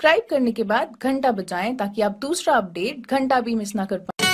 Subscribe करने के बाद घंटा बजाएँ ताकि आप दूसरा अपडेट घंटा भी मिस ना कर पाए।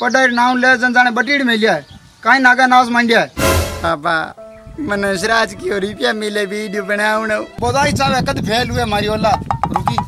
पटायट नाव लय जण जाणे बटीड मेली आहे कहीं नागा नावच मांडी आहे बाबा मनोज राज की और रिपिया मिले वीडियो बनाऊँ बधाई चाहे कद फेल हुए हमारी ओला। रुकी।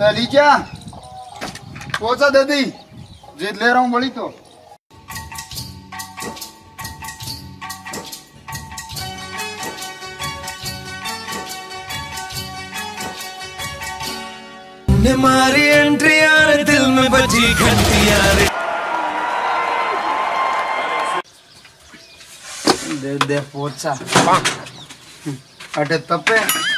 लीजा पहुँचा दीदी जीत ले रहा हूँ बड़ी तो ने मारी एंट्री यार दिल में बजी घंटी यार। दे दे पहुँचा। अटे तपे।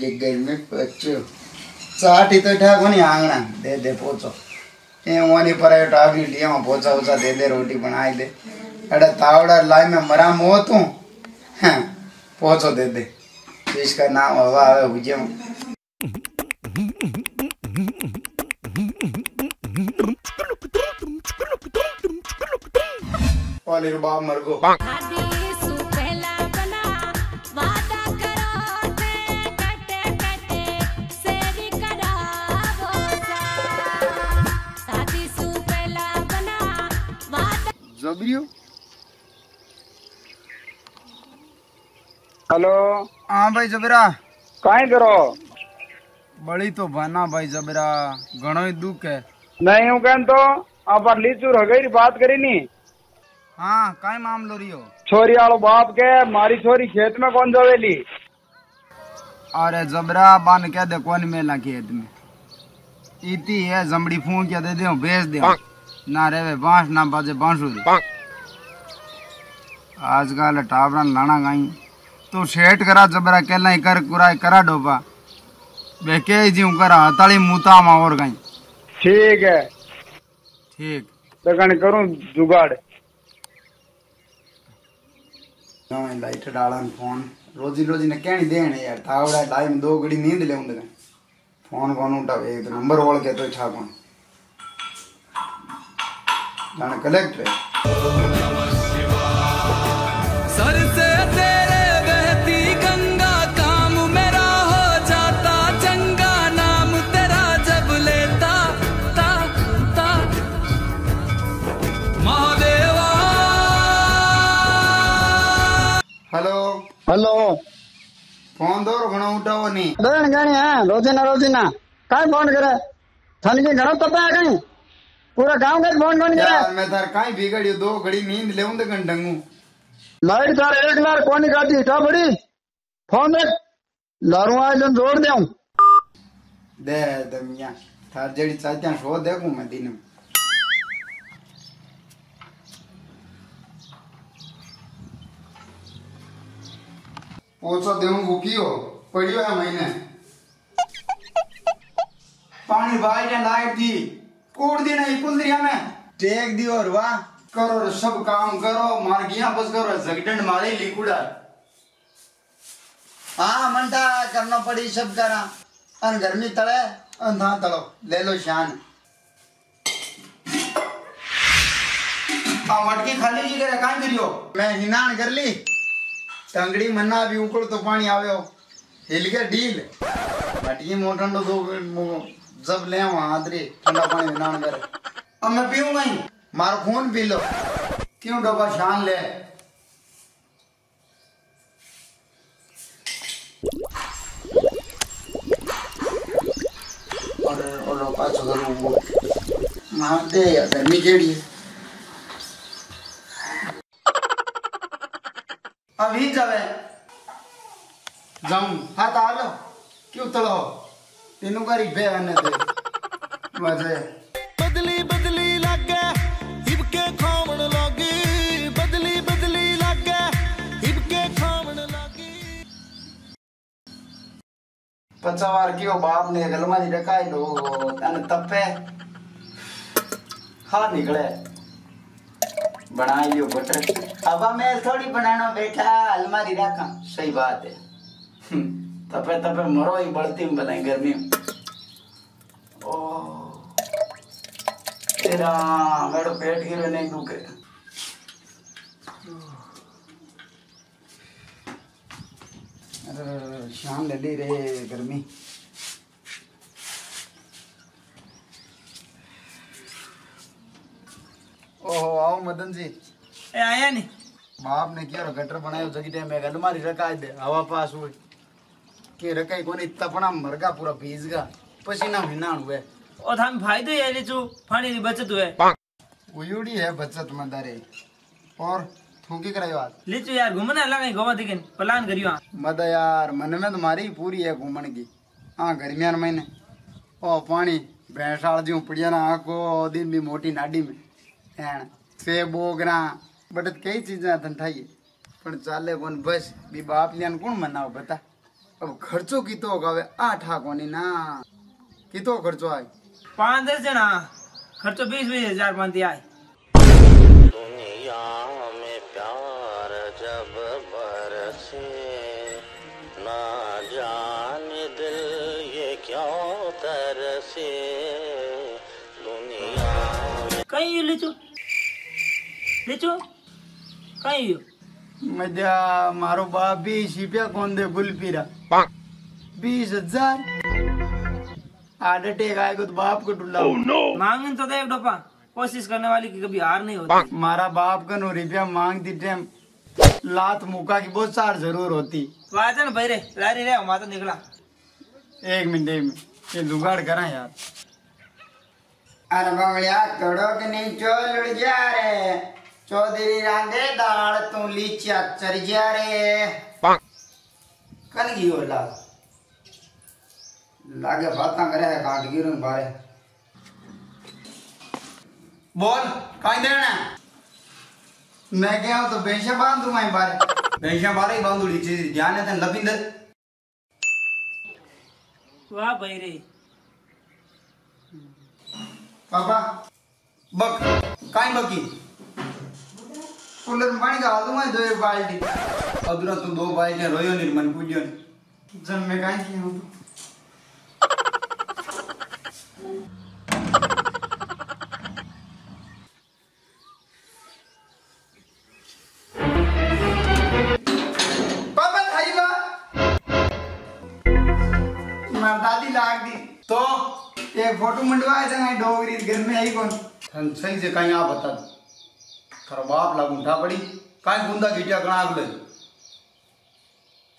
दे दे घर में बच्चो चाटी तो ठाक होनी आंगना दे दे पहुंचो ये वनी पर टागी लिया वहाँ पहुँचा उचा दे दे रोटी बनाई दे अरे तावड़ा लाई में मरा मो तू हाँ, पहुंचो दे दे इसका नाम हवा आवे हुजे वाले वादा हेलो हाँ भाई जबरा। काहे करो बड़ी तो बना भाई जबरा। घणो ही दुख है। नहीं हूँ कहन तो आप पर लीचू रह गई बात करी नी? हाँ काई मामलो रियो छोरी वालो बाप के मारी छोरी खेत में कौन जोवेली? अरे जबरा बान कह दे कौन मेला खेत में। इती है जमड़ी फूक के दे दे बेच दे ना रेवे बाँस ना बाजे बांसुरी आजकल टावरा लाना गाई। तू सेठ करा जबरा केला ही कर कुराई करा डोबा। बेके जीव करा हताली मुता मा और गाई। ठीक है। ठीक। तो कण करूँ जुगाड़। लाइट डाला फ़ोन। रोजी रोजी ने कहनी देने यार थावड़ा टाइम दो घड़ी नींद ले उंदे फ़ोन कौन उठावे एक नंबर ओळ के तो छा कौन जाने कलेक्टर सर से तेरे बहती गंगा काम मेरा हो जाता चंगा नाम तेरा जब लेता ता ता। महादेवा। हेलो पूरा गाँव फ़ोन फ़ोन करे यार मैं थार काई बिगड़ियो दो घड़ी नींद ले उंदे कन डंगू लाइट तार एक लार कोनी काटी का बड़ी। फ़ोन देख लारू आज जोड़ देऊं। दे दे मियाँ थार जेड़ी चाचा शो देखूँ मैं दिन। में पोचो देऊं भूकियो पड़ियो है महीने। पानी बाल्टियाँ लाइट थी? कूड़ देना ही कुल दिया ने टेक दियो और वाह। करो और सब काम करो मार्गिया बस करो झगडन मारे लिकुड़ा हाँ मंटा करना पड़ी सब करा। अन गर्मी तले अन धा तलो। ले लो शान। आ मटकी खाली जी करे कान करियो? मैं हिनान कर ली। टंगड़ी मन्ना भी उकड़ तो पानी आवे हो। हिल के डील मटकी मोटन तो दो जब ले आदरी ठंडा पानी नान कर। अब मैं पीऊँगा ही मार खून पी लो। क्यों डब्बा शान ले? अभी जाऊ। हाथ आ लो। क्यों तलो तेनू बार इबे दे मज़े बदली बदली लागे हिबके खावण लागी बदली बदली लागे हिबके खावण लागी बाप ने गलमा जी डकाई लो तप्पे खा निकले बनाई बटर अब मैं थोड़ी बनाना बेटा अलमारी रखा सही बात है तपे तपे मरो ही बढ़ती में बनाई गर्मी। में ओ तेरा मेरे पेट गिर नहीं दुखे शाम लड़ी रे गर्मी। ओहो आओ मदन जी। ए आया नहीं। बाप ने क्या गटर बनाया जगी टाइम में अलमारी रखा दे हवा पास हुई। के रखाई कोनी तपना मरगा पूरा भीजगा पसीना हिनाण हुए ઓ થામ ફાયદો એ લીચું પાણીની બચત હોય उयुड़ी है बचत मदारे और थूकी करायो आज લીચું યાર ઘૂમના લાગે ગોવા દીકે પ્લાન કર્યો આ मद यार मन में तो मारी पूरी है घूमन की हाँ गर्मियान महीने ओ पानी भैंसाल जी उपड़िया ना आको दिन भी मोटी नाडी में हैं सेब ओगरा बट कई चीजें तन ठाई पण चाले कोन बस बी बाप लियान कौन मनाओ बता अब खर्चो कितो होगावे आठ हाँ कोनी ना? कितो खर्चो आय पाँच दस जना। खर्चो बीस बीस हज़ार मान दिया है दुनिया में प्यार जब बरसे ना जाने दिल ये क्यों तरसे दुनिया कहीं लीचो? लीचो? कहीं मारो बाप बीस रुपया कौन दे गुल पीरा? बीस हज़ार? हार्ट अटैक आएगा तो बाप को डुला। Oh, no. मांगन तो देख डोपा। कोशिश करने वाली की कभी हार नहीं होती। मारा बाप का नौ रुपया मांगती टाइम लात मुका की बहुत सार ज़रूर होती। वाचन भाई रे लारी रे हमारा तो निकला। एक मिनट एक मिनट। ये जुगाड़ करा यार। अरे बावड़िया तोड़ो के नहीं चोल उड़ जा रे। चौधरी रांधे दाल तू लीचा चर जा रे कल की होला लागे बातां करे है काट गिरो बारे। बोल काई देना मैं क्या हूँ तो बेशा बांधू मैं बारे। बेशा बारे ही बांधू लीची ध्यान है तन लपिंदर। वाह भाई रे। पापा बक। काई बकी? कूलर में पानी का दूँगा दो बाल्टी अदुरा तो दो बाल्टी रोयो नहीं मन पूजो जब मैं काई किया हूँ थाई दादी लाग दी तो एक फ़ोटो मंडवाए थे डोगरी घर में आई कौन हम सही से कहीं आप बता थारा बाप लागू उठा पड़ी. काई गुंदा गिटिया कणा आगले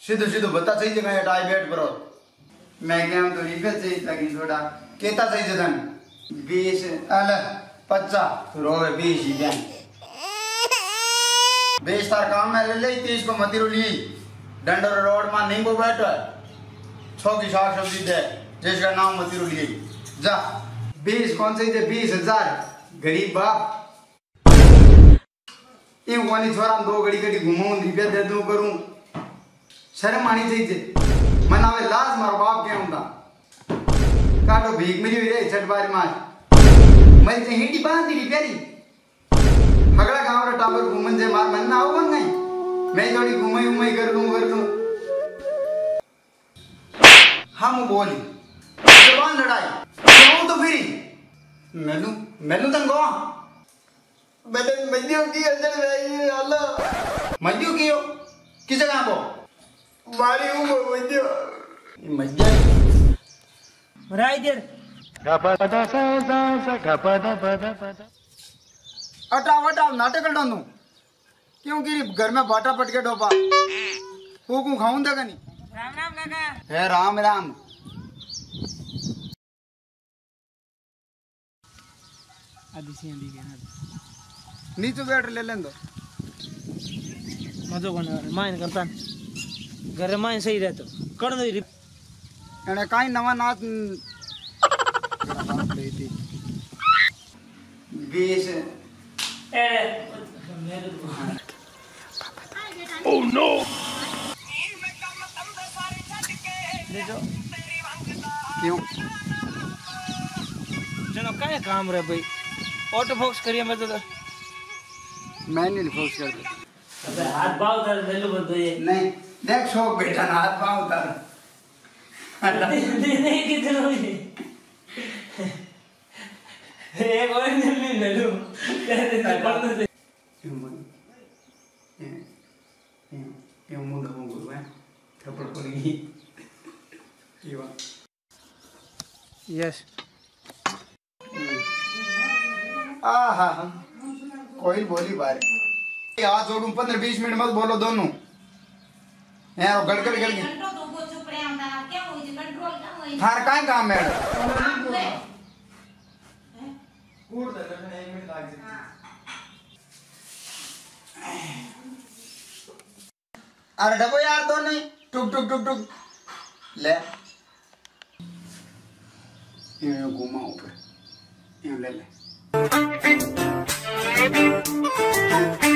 सीधो सीधो बता सही कहीं टाई बैठ करो मैं क्या तो रिफत सही लगी थोड़ा केता सही धन. बीस अल पच्चा. तो रोवे बीस ही जान बीस तार काम में ले ले तीस को मती ली डंडर रोड में नहीं को बैठो है. छो की साग सब्ज़ी दे जिसका नाम मती लिए जा. बीस कौन से थे? बीस हज़ार. गरीब बाप. इन कोनी छोरा दो घड़ी घड़ी घुमाऊं रुपया दे दूँ करूँ शर्म आनी चाहिए मन आवे लाज मारो बाप के हुंदा काटो भीख मिली हुई रे छठ बारी मार मैं ते हिंडी बाँध दी प्यारी हगड़ा गाँव रे टाबर घूमन जे मार मन ना आऊँ नहीं मैं थोड़ी घुमाई उमाई कर लूँ कर लूँ हम बोली जवान लड़ाई तो फिरी मेलू मेलू तन गो मैंने की अंदर में अल्लाह। की हो? किसे कहाँ मारी हूँ राय देर हटाओ हटाओ नाटक क्यों कि घर में बाटा पट के डोपा वो को खाऊं देगा नहीं? राम राम काका। हे राम राम। आदि सी आदि के नीचे बैठ ले लें दो मजो बने माइन करता घर माइन सही रहते। कर दो एने काई नवा नाच बीस। ओह oh, क्यों? चलो काम रे भाई? ऑटो बॉक्स करिए मदद मैं नहीं फोर्स कर दे। अबे हाथ बाव उधर ले लो बंदो ये। नहीं देख शौक बेटा ना हाथ पाँव उतार। नहीं किधर हो ये? एक और नहीं ले लो कह दे क्यों मुँह दबो बोल मैं थप्पड़ पड़ गई ये बात। यस आहा। कोई बोली बारे। हाथ जोड़ू पंद्रह बीस मिनट मत बोलो दोनों। यार गड़गड़ गड़गड़। थार काय काम है. अरे डबो यार दोनों नहीं टुक टुक टुक टुक. ले. यूँ घुमा ऊपर यूँ ले ले. baby.